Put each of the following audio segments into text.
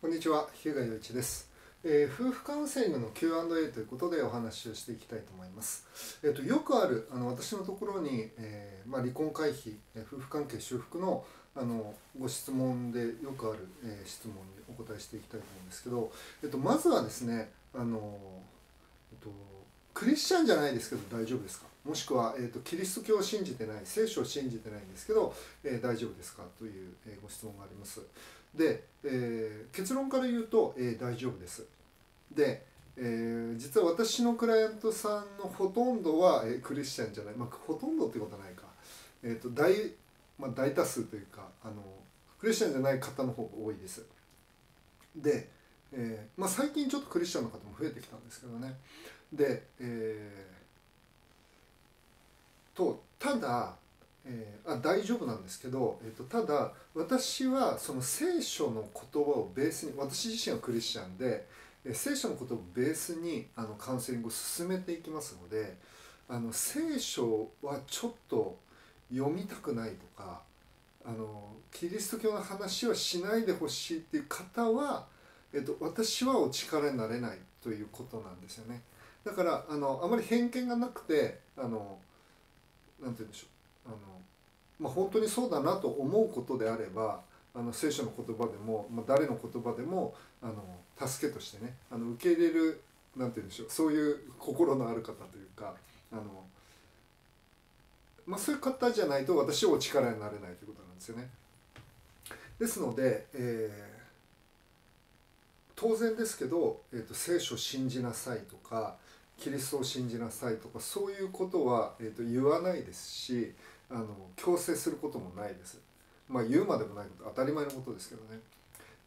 こんにちは、日向洋一です、えー夫婦カウンセリングの Q&A ということでお話をしていきたいと思います。えっ、とよくあるあの私のところに、えーまあ、離婚回避、え夫婦関係修復のあのご質問でよくある、え質問にお答えしていきたいと思うんですけど、えっとまずはですね、あのえっとクリスチャンじゃないですけど大丈夫ですか？もしくは、えっとキリスト教を信じてない聖書を信じてないんですけど、え大丈夫ですか？という、えご質問があります。で、えー結論から言うと、えー大丈夫です。で、えー実は私のクライアントさんのほとんどは、えークリスチャンじゃない、まあ、ほとんどってことはないか、えーと大まあ、大多数というかあのクリスチャンじゃない方の方が多いです。で、えーまあ、最近ちょっとクリスチャンの方も増えてきたんですけどね。で、えーとただ、えーあ大丈夫なんですけど、えー、とただ私はその聖書の言葉をベースに私自身はクリスチャンで、えー聖書の言葉をベースにあのカウンセリングを進めていきますのであの聖書はちょっと読みたくないとかあのキリスト教の話はしないでほしいっていう方は、えっと、私はお力になれないということなんですよね。だからあのあまり偏見がなくてあのなんて言うんでしょう。あの、まあ、本当にそうだなと思うことであればあの聖書の言葉でも、まあ、誰の言葉でもあの助けとしてねあの受け入れるなんて言うんでしょうそういう心のある方というかあの、まあ、そういう方じゃないと私はお力になれないということなんですよね。ですので、えー当然ですけど、えーと聖書を信じなさいとかキリストを信じなさいとかそういうことは、えー、と言わないですしあの強制することもないです。まあ言うまでもないこと当たり前のことですけどね。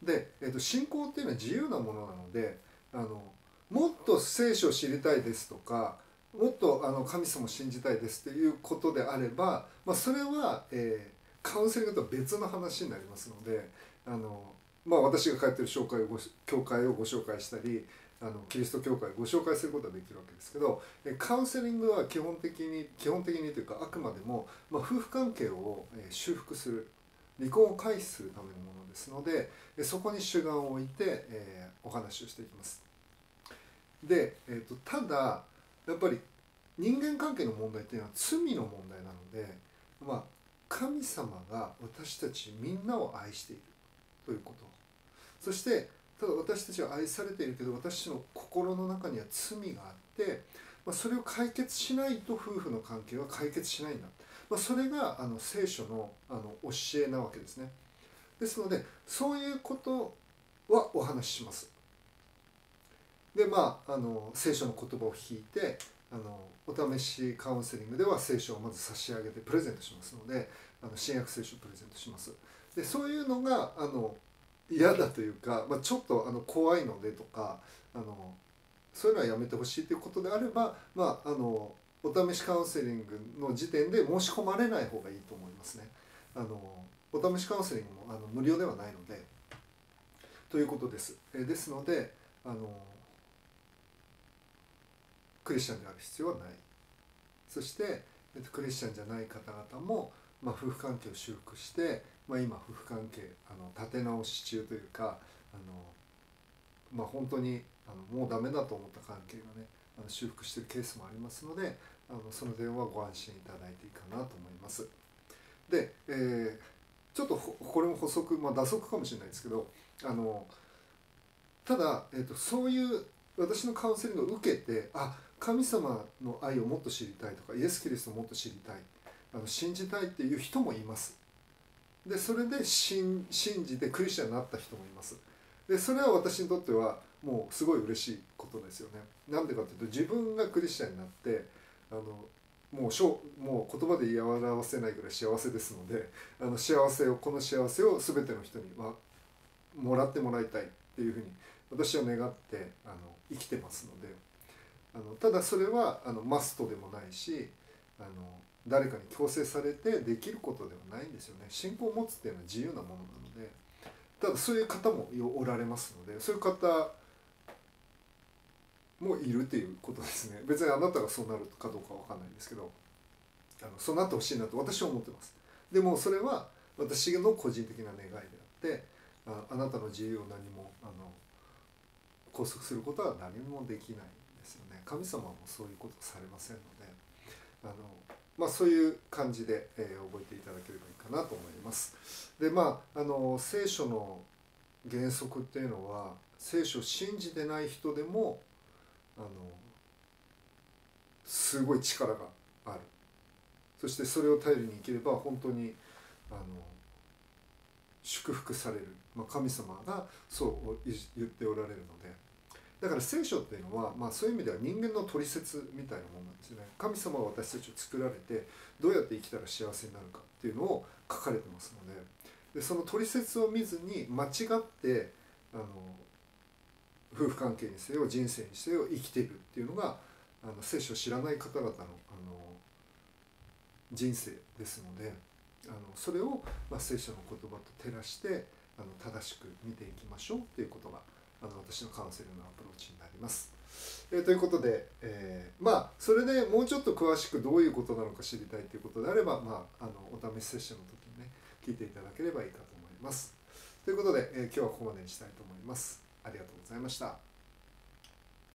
で、えー、と信仰っていうのは自由なものなのであのもっと聖書を知りたいですとかもっとあの神様を信じたいですっていうことであれば、まあ、それは、えーカウンセリングとは別の話になりますのであの、まあ、私が書いてる紹介をご教会をご紹介したりあのキリスト教会をご紹介することはできるわけですけどカウンセリングは基本的に基本的にというかあくまでも、まあ、夫婦関係を修復する離婚を回避するためのものですのでそこに主眼を置いて、えーお話をしていきます。で、えー、とただやっぱり人間関係の問題っていうのは罪の問題なので、まあ、神様が私たちみんなを愛しているということそしてただ私たちは愛されているけど私の心の中には罪があって、まあ、それを解決しないと夫婦の関係は解決しないんだ、まあ、それがあの聖書のあの教えなわけですね。ですのでそういうことはお話しします。でまああの聖書の言葉を引いてあのお試しカウンセリングでは聖書をまず差し上げてプレゼントしますのであの新約聖書をプレゼントします。でそういうのがあの嫌だというか、まあ、ちょっとあの怖いのでとかあのそういうのはやめてほしいということであれば、まあ、あのお試しカウンセリングの時点で申し込まれない方がいいと思いますね。あのお試しカウンセリングもあの無料ではないので。ということです。えですのであのクリスチャンである必要はない。そして、えっと、クリスチャンじゃない方々も、まあ、夫婦関係を修復して、まあ、今夫婦関係あの立て直し中というかあの、まあ、本当にあのもうダメだと思った関係がねあの修復してるケースもありますのであのその点はご安心いただいていいかなと思います。で、えーちょっとこれも補足、まあ、打足かもしれないですけどあのただ、えー、とそういう私のカウンセリングを受けてあ神様の愛をもっと知りたいとかイエス・キリストをもっと知りたいあの信じたいっていう人もいます。でそれで信信じてクリスチャンになった人もいます。でそれは私にとってはもうすごい嬉しいことですよね。なんでかっていうと自分がクリスチャンになってあのもうしょもう言葉で言い表せないぐらい幸せですのであの幸せをこの幸せを全ての人にはもらってもらいたいっていうふうに私は願ってあの生きてますので。あのただそれはあのマストでもないしあの誰かに強制されてできることではないんですよね。信仰を持つっていうのは自由なものなので。ただそういう方もおられますのでそういう方もいるっていうことですね。別にあなたがそうなるかどうかわかんないんですけどあのそうなってほしいなと私は思ってます。でもそれは私の個人的な願いであってああなたの自由を何もあの拘束することは何もできないんですよね。神様もそういうことされませんのであの、まあ、そういう感じで、えー、覚えていただければいいかなと思います。でまああの聖書の原則っていうのは聖書を信じてない人でもあのすごい力がある。そしてそれを頼りに生きれば本当にあの祝福される、まあ、神様がそう言っておられるので。だから聖書っていうのは、まあ、そういう意味では人間の取説みたいなものなんですね。神様は私たちを作られてどうやって生きたら幸せになるかっていうのを書かれてますので。でその取説を見ずに間違ってあの夫婦関係にせよ人生にせよ生きているっていうのがあの聖書を知らない方々のあの人生ですのであのそれを、まあ、聖書の言葉と照らしてあの正しく見ていきましょうっていうことがあの私のカウンセリングのアプローチになります。えー、ということで、えー、まあそれでもうちょっと詳しくどういうことなのか知りたいということであれば、まあ、あのお試しセッションの時にね聞いていただければいいかと思います。ということで、えー、今日はここまでにしたいと思います。ありがとうございました。